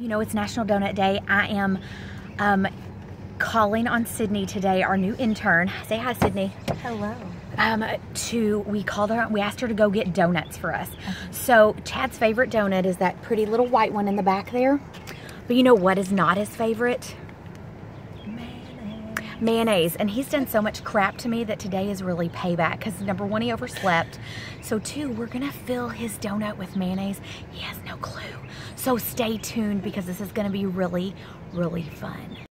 You know, it's National Donut Day. I am um, calling on Sidney today, our new intern. Say hi, Sidney. Hello. Um, to we called her, we asked her to go get donuts for us. So Chad's favorite donut is that pretty little white one in the back there. But you know what is not his favorite? Mayonnaise. mayonnaise and he's done so much crap to me that today is really payback because number one he overslept so two we're gonna fill his donut with mayonnaise he has no clue so stay tuned because this is gonna be really really fun